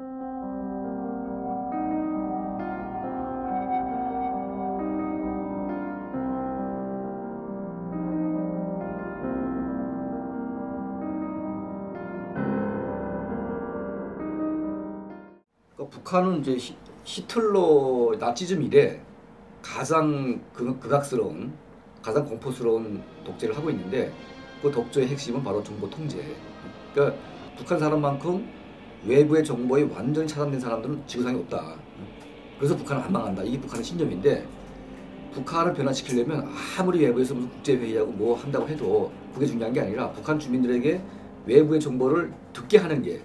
그러니까 북한은 이제 히, 히틀러 나치즘 이래 가장 극, 극악스러운 가장 공포스러운 독재를 하고 있는데 그 독재의 핵심은 바로 정보 통제. 그러니까 북한 사람만큼 외부의 정보에 완전히 차단된 사람들은 지구상에 없다. 그래서 북한은 안 망한다. 이게 북한의 신념인데 북한을 변화시키려면 아무리 외부에서 무슨 국제회의하고 뭐 한다고 해도 그게 중요한 게 아니라 북한 주민들에게 외부의 정보를 듣게 하는 게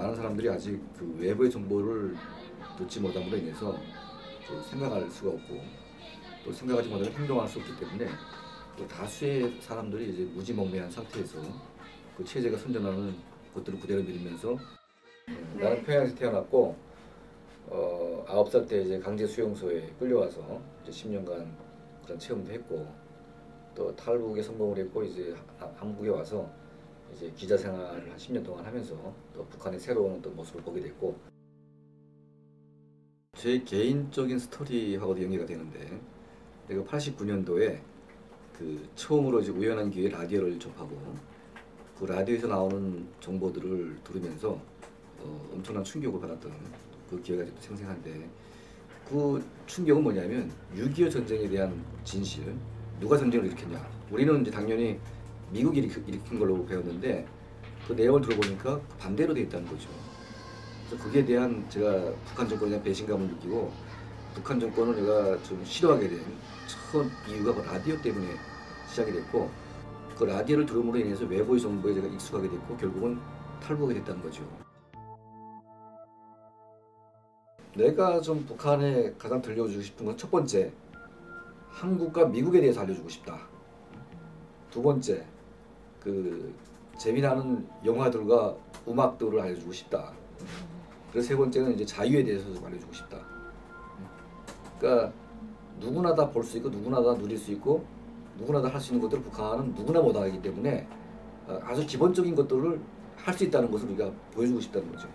많은 사람들이 아직 그 외부의 정보를 듣지 못함으로 인해서 그 생각할 수가 없고 또 생각하지 못하면 행동할 수 없기 때문에 또 다수의 사람들이 이제 무지몽매한 상태에서 그 체제가 선전하는 것들을 그대로 믿으면서 음, 네. 나는 평양에서 태어났고 어 아홉 살 때 이제 강제 수용소에 끌려와서 이제 10년간 그런 체험도 했고 또 탈북에 성공을 했고 이제 하- 한국에 와서 이제 기자 생활을 한 10년 동안 하면서 또 북한의 새로운 어떤 모습을 보게 됐고 제 개인적인 스토리하고도 연계가 되는데 내가 89년도에 그 처음으로 이제 우연한 기회에 라디오를 접하고 그 라디오에서 나오는 정보들을 들으면서 어, 엄청난 충격을 받았던 그 기회가 아직도 생생한데 그 충격은 뭐냐면 6.25 전쟁에 대한 진실 누가 전쟁을 일으켰냐. 우리는 이제 당연히 미국이 일으킨, 일으킨 걸로 배웠는데 그 내용을 들어보니까 반대로 돼 있다는 거죠 그래서 거기에 대한 제가 북한 정권에 대한 배신감을 느끼고 북한 정권을 내가 좀 싫어하게 된 첫 이유가 그 라디오 때문에 시작이 됐고 그 라디오를 들음으로 인해서 외부의 정보에 제가 익숙하게 됐고 결국은 탈북하게 됐다는 거죠. 내가 좀 북한에 가장 들려주고 싶은 건 첫 번째 한국과 미국에 대해서 알려주고 싶다. 두 번째 그 재미나는 영화들과 음악들을 알려주고 싶다. 그리고 세 번째는 이제 자유에 대해서 좀 알려주고 싶다. 그러니까 누구나 다 볼 수 있고 누구나 다 누릴 수 있고 누구나 다 할 수 있는 것들을 북한은 누구나 못하기 때문에 어, 아주 기본적인 것들을 할 수 있다는 것을 우리가 보여주고 싶다는 거죠.